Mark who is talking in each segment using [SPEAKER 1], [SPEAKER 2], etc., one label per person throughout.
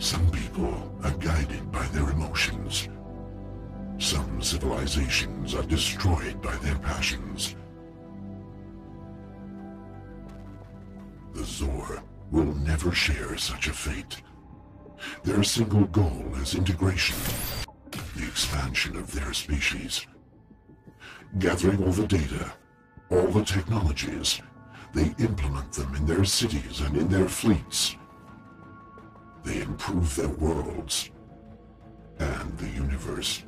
[SPEAKER 1] Some people are guided by their emotions. Some civilizations are destroyed by their passions. The X'or will never share such a fate. Their single goal is integration, the expansion of their species. Gathering all the data, all the technologies, they implement them in their cities and in their fleets. They improve their worlds and the universe.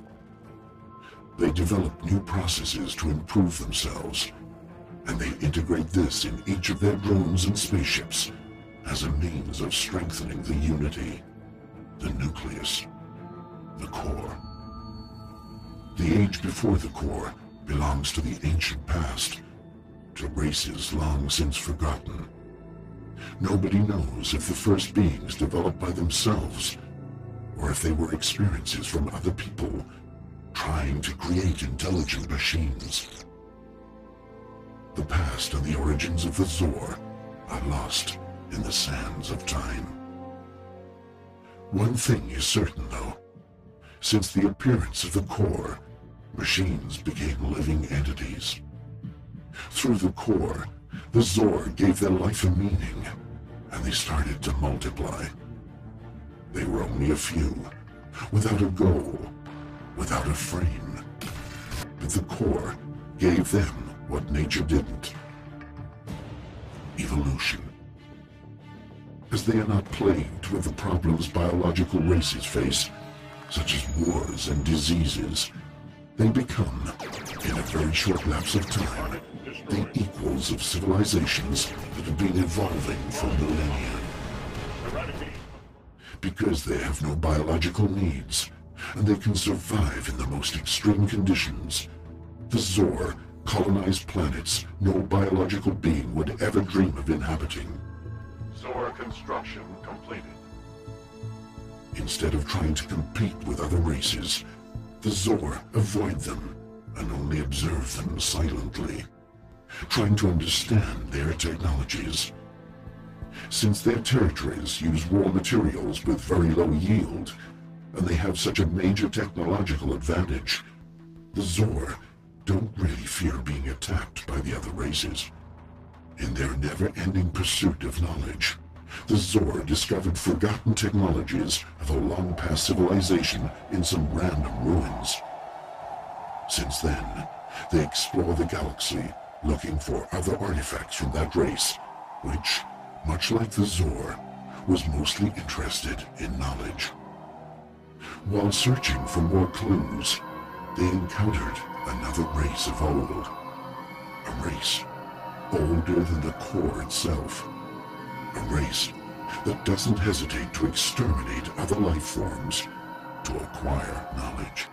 [SPEAKER 1] They develop new processes to improve themselves, and they integrate this in each of their drones and spaceships as a means of strengthening the unity, the nucleus, the core. The age before the core belongs to the ancient past, to races long since forgotten. Nobody knows if the first beings developed by themselves, or if they were experiences from other people trying to create intelligent machines. The past and the origins of the X'or are lost in the sands of time. One thing is certain, though. Since the appearance of the core, machines became living entities. Through the core, the X'or gave their life a meaning, and they started to multiply. They were only a few, without a goal, without a frame. But the core gave them what nature didn't. Evolution. As they are not plagued with the problems biological races face, such as wars and diseases, they become, in a very short lapse of time, the equals of civilizations that have been evolving for millennia. Because they have no biological needs, and they can survive in the most extreme conditions, the X'or colonize planets no biological being would ever dream of inhabiting.
[SPEAKER 2] X'or construction completed.
[SPEAKER 1] Instead of trying to compete with other races, the X'or avoid them and only observe them silently, trying to understand their technologies. Since their territories use raw materials with very low yield, and they have such a major technological advantage, the X'or don't really fear being attacked by the other races. In their never-ending pursuit of knowledge, the X'or discovered forgotten technologies of a long-past civilization in some random ruins. Since then, they explore the galaxy, looking for other artifacts from that race, which, much like the X'or, was mostly interested in knowledge. While searching for more clues, they encountered another race of old. A race older than the core itself. A race that doesn't hesitate to exterminate other life forms to acquire knowledge.